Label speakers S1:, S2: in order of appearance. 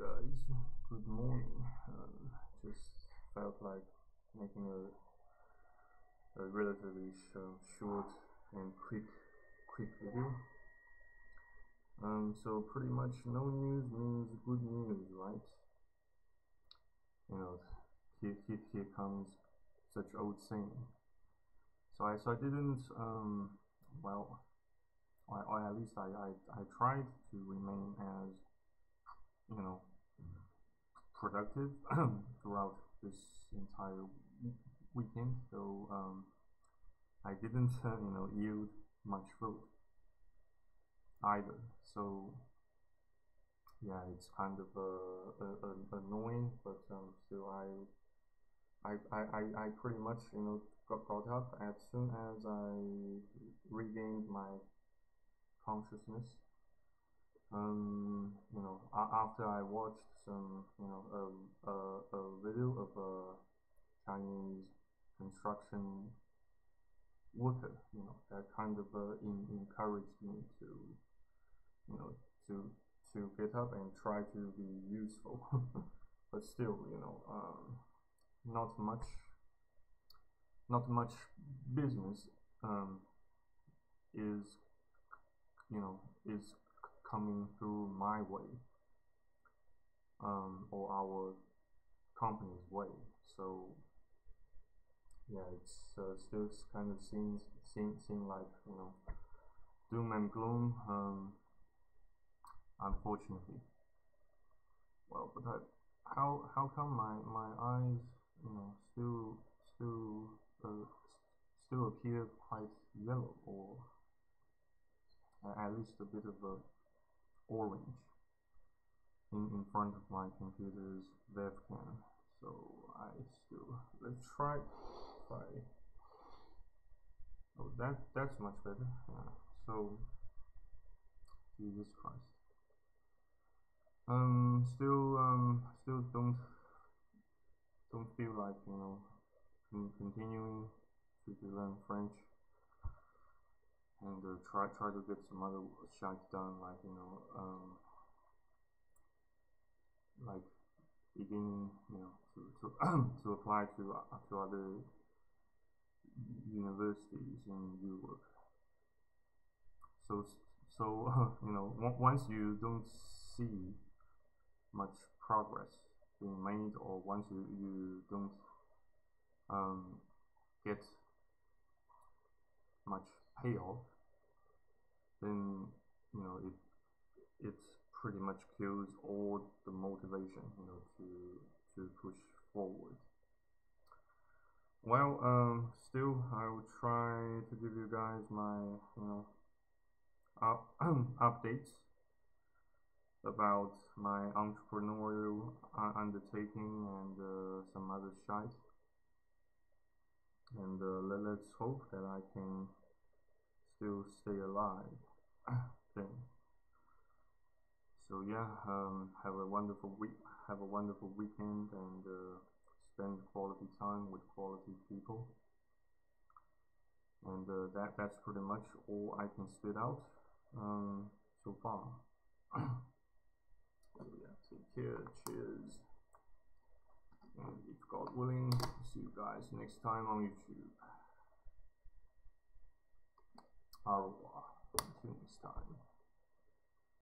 S1: guys, good morning. Um, just felt like making a, a relatively sh short and quick quick video. Um, so pretty much no news means good news, right? You know, here, here, here comes such old saying. So I, so I didn't, um, well, I, or at least I, I, I tried to remain as productive throughout this entire weekend. So um, I didn't uh, you know yield much fruit either. So yeah, it's kind of uh, uh, annoying, but um, still I. I, I, I pretty much you know got caught up as soon as I regained my consciousness um, after I watched some, you know, a, a, a video of a Chinese construction worker, you know, that kind of uh, in, encouraged me to, you know, to to get up and try to be useful. but still, you know, um, not much, not much business um, is, you know, is coming through my way um, or our company's way. So yeah, it's uh, still kind of seems seem seem like you know doom and gloom. Um, unfortunately, well, but I, how how come my my eyes you know still still uh, still appear quite yellow or at least a bit of a orange in, front of my computer's webcam. So I still let's try try oh that that's much better. Yeah. So Jesus Christ. Um still um still don't don't feel like you know continuing to, to learn French and uh, try try to get some other shots done, like you know, um, like beginning, you know, to to to apply to uh, to other universities in Europe. So so you know, once you don't see much progress being made, or once you you don't um, get much payoff, then you know it it pretty much kills all the motivation you know to to push forward. Well, um, still I will try to give you guys my you know up updates about my entrepreneurial uh, undertaking and uh, some other shite. And uh, let, us hope that I can still stay alive thing. So yeah, um, have a wonderful week. Have a wonderful weekend and uh, spend quality time with quality people. And uh, that that's pretty much all I can spit out um, so far. so yeah, take care. Cheers. And if God willing, see you guys next time on YouTube. Au revoir. Until next time.